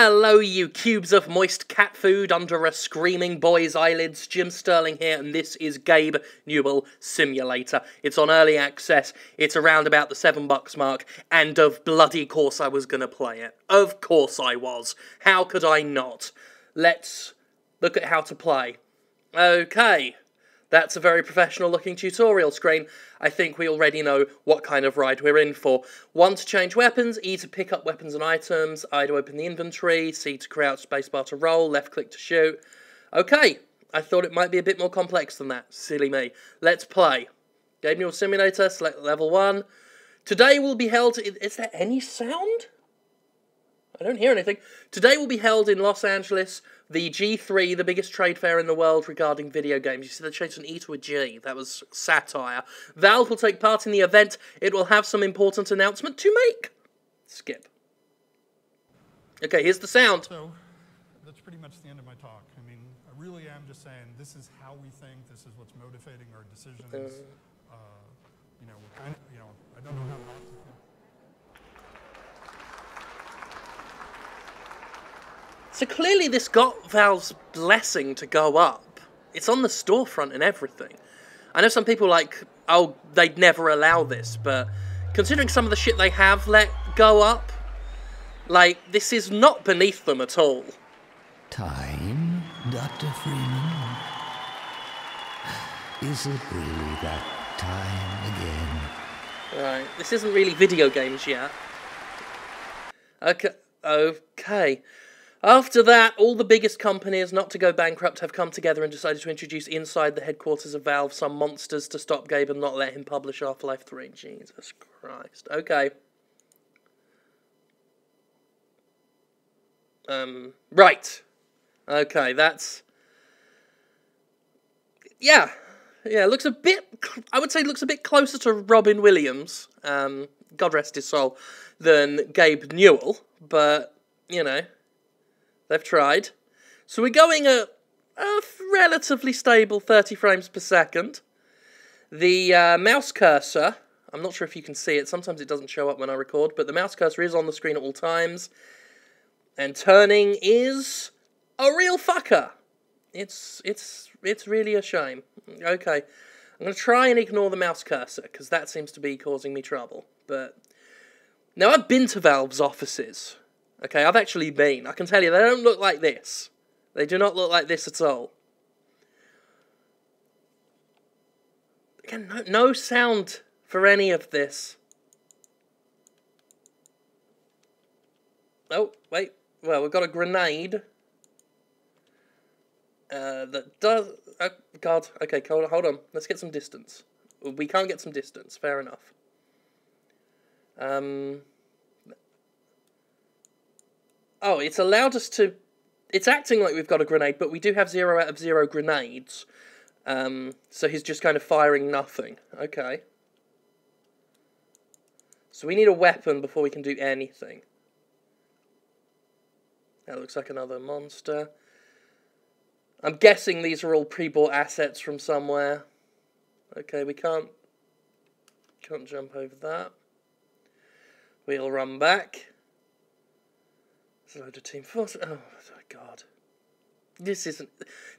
Hello, you cubes of moist cat food under a screaming boy's eyelids. Jim Sterling here, and this is Gabe Newell Simulator. It's on early access. It's around about the seven bucks mark, and of bloody course I was gonna play it. Of course I was. How could I not? Let's look at how to play. Okay. That's a very professional looking tutorial screen. I think we already know what kind of ride we're in for. 1 to change weapons, E to pick up weapons and items, I to open the inventory, C to crouch, spacebar to roll, left click to shoot. Okay, I thought it might be a bit more complex than that. Silly me. Let's play. Gabe Newell Simulator, select level 1. Today will be held... Is there any sound? I don't hear anything. Today will be held in Los Angeles, the G3, the biggest trade fair in the world regarding video games. You see, they changed an E to a G. That was satire. Valve will take part in the event. It will have some important announcement to make. Skip. Okay, here's the sound. So that's pretty much the end of my talk. I mean, I really am just saying this is how we think. This is what's motivating our decisions. Uh, you know, we're kind of, you know, I don't know how not to think. So clearly this got Valve's blessing to go up. It's on the storefront and everything. I know some people like, oh, they'd never allow this, but considering some of the shit they have let go up, like, this is not beneath them at all. Time, Dr. Freeman? Is it really that time again? Right, this isn't really video games yet. Okay, okay. After that, all the biggest companies not to go bankrupt have come together and decided to introduce inside the headquarters of Valve some monsters to stop Gabe and not let him publish Half-Life 3. Jesus Christ. Okay. Um, right. Okay, that's... Yeah. Yeah, looks a bit... I would say looks a bit closer to Robin Williams, um, God rest his soul, than Gabe Newell, but, you know... They've tried. So we're going at a relatively stable 30 frames per second. The uh, mouse cursor, I'm not sure if you can see it, sometimes it doesn't show up when I record, but the mouse cursor is on the screen at all times. And turning is a real fucker. It's, it's, it's really a shame. Okay, I'm going to try and ignore the mouse cursor, because that seems to be causing me trouble. But now I've been to Valve's offices. Okay, I've actually been. I can tell you, they don't look like this. They do not look like this at all. Again, no, no sound for any of this. Oh, wait. Well, we've got a grenade. Uh, that does... Oh, God. Okay, hold on, hold on. Let's get some distance. We can't get some distance. Fair enough. Um... Oh, it's allowed us to... It's acting like we've got a grenade, but we do have zero out of zero grenades. Um, so he's just kind of firing nothing. Okay. So we need a weapon before we can do anything. That looks like another monster. I'm guessing these are all pre-bought assets from somewhere. Okay, we can't... Can't jump over that. We'll run back. There's a load of Team Force. Oh my god. This isn't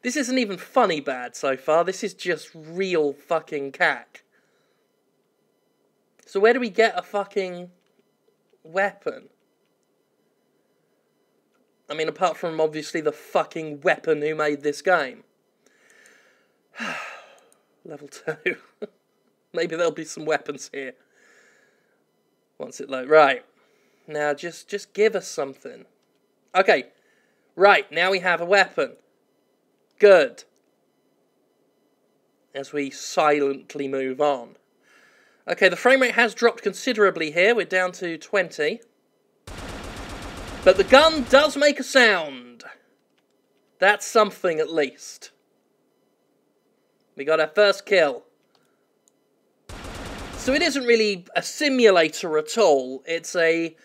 this isn't even funny bad so far. This is just real fucking cack. So where do we get a fucking weapon? I mean, apart from obviously the fucking weapon who made this game. Level 2. Maybe there'll be some weapons here. Once it loads. Right. Now, just, just give us something. Okay. Right, now we have a weapon. Good. As we silently move on. Okay, the frame rate has dropped considerably here. We're down to 20. But the gun does make a sound. That's something at least. We got our first kill. So it isn't really a simulator at all. It's a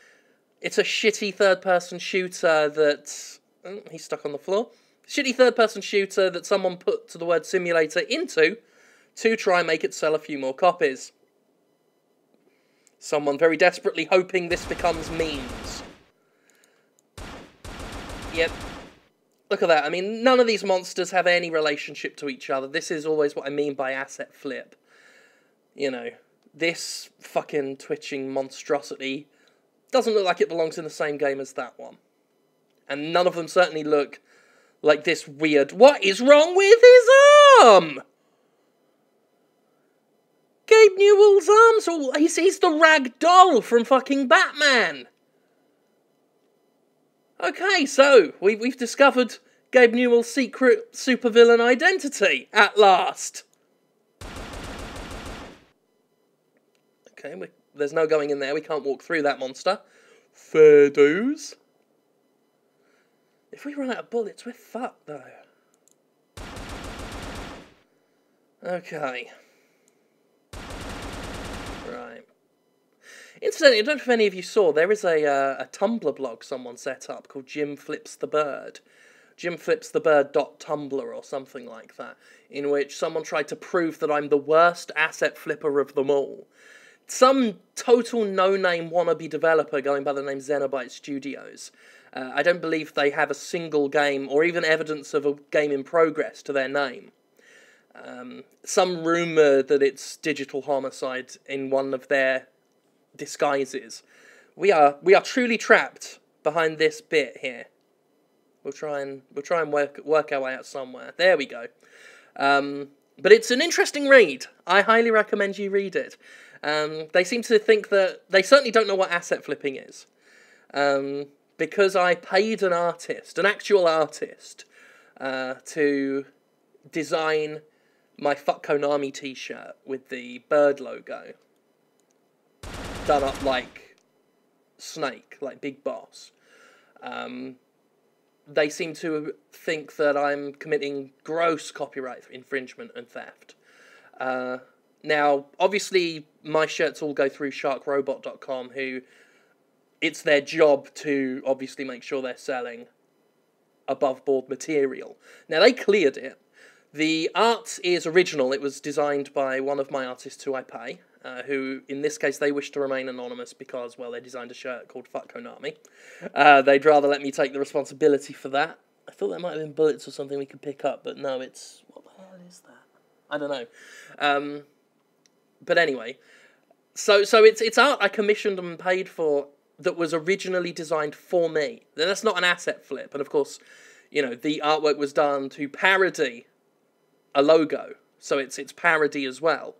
it's a shitty third-person shooter that... Oh, he's stuck on the floor. Shitty third-person shooter that someone put to the word simulator into to try and make it sell a few more copies. Someone very desperately hoping this becomes memes. Yep. Look at that. I mean, none of these monsters have any relationship to each other. This is always what I mean by asset flip. You know, this fucking twitching monstrosity doesn't look like it belongs in the same game as that one. And none of them certainly look like this weird. What is wrong with his arm? Gabe Newell's arms all. He's, he's the rag doll from fucking Batman. Okay, so we, we've discovered Gabe Newell's secret supervillain identity at last. Okay, we, there's no going in there. We can't walk through that monster. Fair dues. If we run out of bullets, we're fucked, though. Okay. Right. Incidentally, I don't know if any of you saw, there is a, uh, a Tumblr blog someone set up called Jim Flips the Bird. JimFlipsTheBird.tumblr or something like that, in which someone tried to prove that I'm the worst asset flipper of them all. Some total no-name wannabe developer going by the name Xenobyte Studios uh, I don't believe they have a single game or even evidence of a game in progress to their name. Um, some rumour that it's digital homicide in one of their disguises. We are we are truly trapped behind this bit here. We'll try and we'll try and work work our way out somewhere. There we go. Um, but it's an interesting read. I highly recommend you read it. Um, they seem to think that they certainly don't know what asset flipping is. Um, because I paid an artist, an actual artist, uh, to design my Fuck Konami t shirt with the bird logo done up like Snake, like Big Boss. Um, they seem to think that I'm committing gross copyright infringement and theft. Uh, now, obviously, my shirts all go through sharkrobot.com, who it's their job to obviously make sure they're selling above board material. Now they cleared it. The art is original. It was designed by one of my artists who I pay, uh, who in this case they wish to remain anonymous because well they designed a shirt called Fuck Konami. Uh, they'd rather let me take the responsibility for that. I thought there might have been bullets or something we could pick up, but no, it's what the hell is that? I don't know. Um, but anyway, so so it's it's art I commissioned and paid for that was originally designed for me. That's not an asset flip. And of course, you know, the artwork was done to parody a logo. So it's it's parody as well.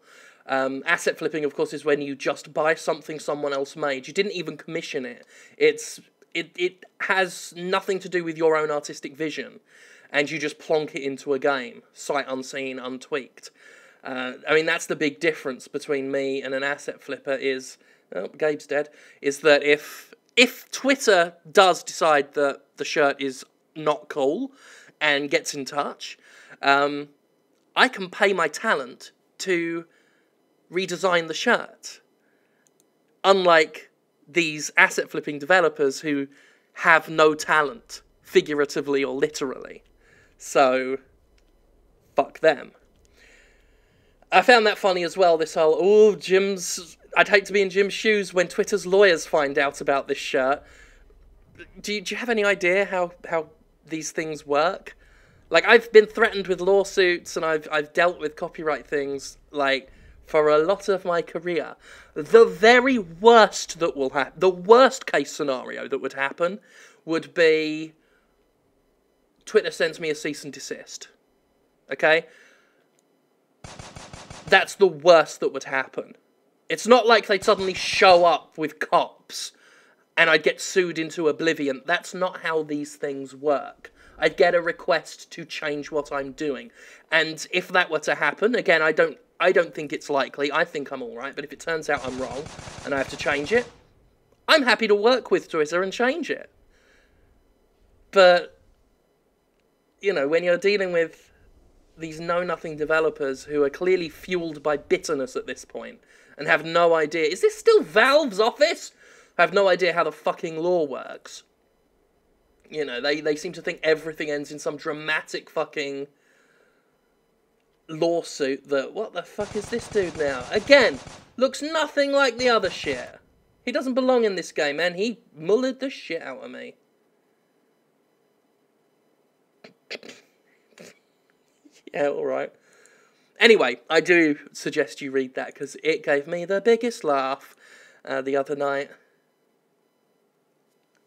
Um, asset flipping, of course, is when you just buy something someone else made. You didn't even commission it. It's it it has nothing to do with your own artistic vision, and you just plonk it into a game, sight unseen, untweaked. Uh, I mean, that's the big difference between me and an asset flipper. Is oh, Gabe's dead, is that if if Twitter does decide that the shirt is not cool and gets in touch, um, I can pay my talent to redesign the shirt. Unlike these asset flipping developers who have no talent, figuratively or literally. So, fuck them. I found that funny as well, this whole, oh, Jim's I'd hate to be in Jim's shoes when Twitter's lawyers find out about this shirt. Do you, do you have any idea how, how these things work? Like I've been threatened with lawsuits and I've I've dealt with copyright things like for a lot of my career. The very worst that will happen, the worst case scenario that would happen would be Twitter sends me a cease and desist. Okay? That's the worst that would happen. It's not like they'd suddenly show up with cops and I'd get sued into oblivion. That's not how these things work. I'd get a request to change what I'm doing. And if that were to happen, again, I don't I don't think it's likely. I think I'm all right, but if it turns out I'm wrong and I have to change it, I'm happy to work with Twitter and change it. But you know, when you're dealing with these know-nothing developers who are clearly fueled by bitterness at this point and have no idea. Is this still Valve's office? have no idea how the fucking law works. You know, they, they seem to think everything ends in some dramatic fucking lawsuit that, what the fuck is this dude now? Again, looks nothing like the other shit. He doesn't belong in this game, man. He mullered the shit out of me. Yeah, all right. Anyway, I do suggest you read that because it gave me the biggest laugh uh, the other night.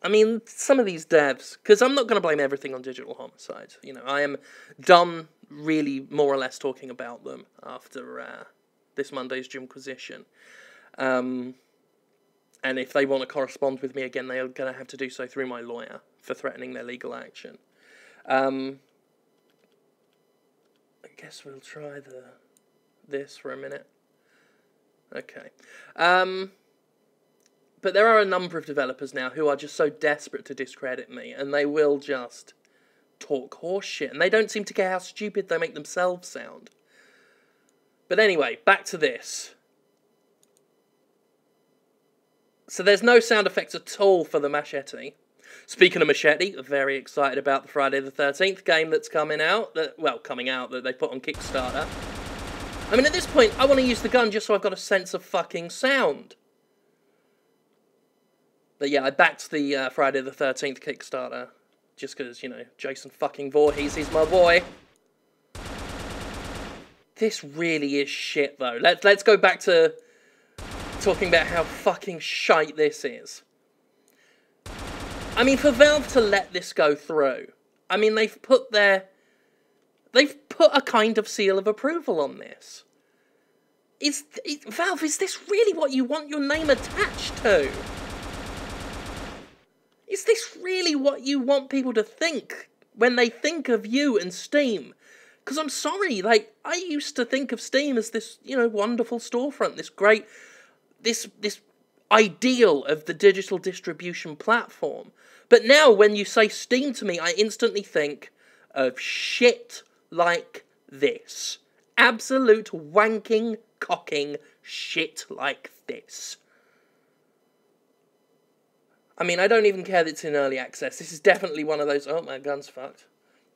I mean, some of these devs, because I'm not going to blame everything on Digital Homicide. You know, I am done really more or less talking about them after uh, this Monday's Jimquisition. Um, and if they want to correspond with me again, they are going to have to do so through my lawyer for threatening their legal action. Um, guess we'll try the this for a minute. Okay. Um, but there are a number of developers now who are just so desperate to discredit me, and they will just talk horseshit, and they don't seem to care how stupid they make themselves sound. But anyway, back to this. So there's no sound effects at all for the machete. Speaking of machete, very excited about the Friday the 13th game that's coming out. That well, coming out that they put on Kickstarter. I mean, at this point, I want to use the gun just so I've got a sense of fucking sound. But yeah, I backed the uh, Friday the 13th Kickstarter just because, you know, Jason fucking Voorhees, he's my boy. This really is shit, though. Let's, let's go back to talking about how fucking shite this is. I mean, for Valve to let this go through, I mean, they've put their... They've put a kind of seal of approval on this. Is, Valve, is this really what you want your name attached to? Is this really what you want people to think when they think of you and Steam? Because I'm sorry, like, I used to think of Steam as this, you know, wonderful storefront, this great, this, this ideal of the digital distribution platform. But now when you say Steam to me, I instantly think of shit like this. Absolute wanking, cocking shit like this. I mean, I don't even care that it's in early access. This is definitely one of those. Oh, my gun's fucked.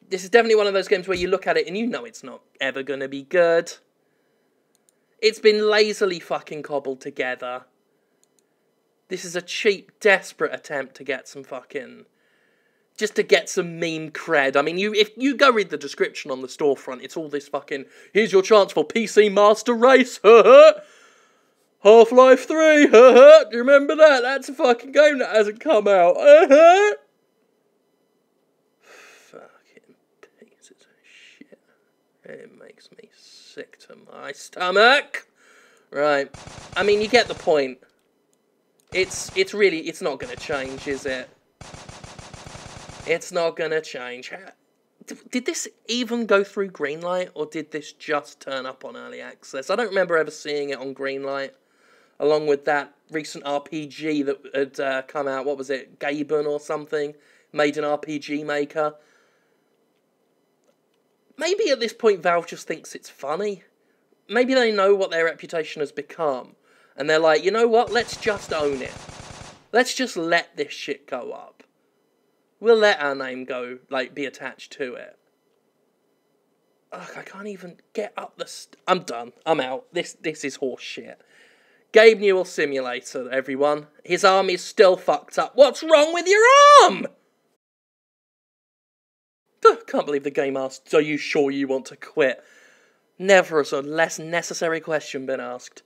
This is definitely one of those games where you look at it and you know it's not ever to be good. It's been lazily fucking cobbled together. This is a cheap, desperate attempt to get some fucking. Just to get some meme cred. I mean, you if you go read the description on the storefront, it's all this fucking. Here's your chance for PC Master Race. Half Life 3, do you remember that? That's a fucking game that hasn't come out. fucking pieces of shit. It makes me sick to my stomach. Right. I mean, you get the point. It's it's really it's not going to change, is it? It's not going to change. Did this even go through Greenlight, or did this just turn up on early access? I don't remember ever seeing it on Greenlight along with that recent RPG that had uh, come out. What was it, Gaben or something? Made an RPG maker. Maybe at this point Valve just thinks it's funny. Maybe they know what their reputation has become, and they're like, you know what? Let's just own it. Let's just let this shit go up. We'll let our name go, like, be attached to it. Ugh, I can't even get up the. i I'm done. I'm out. This this is horse shit. Gabe Newell Simulator, everyone. His arm is still fucked up. What's wrong with your arm? Can't believe the game asked, Are you sure you want to quit? Never a less necessary question been asked.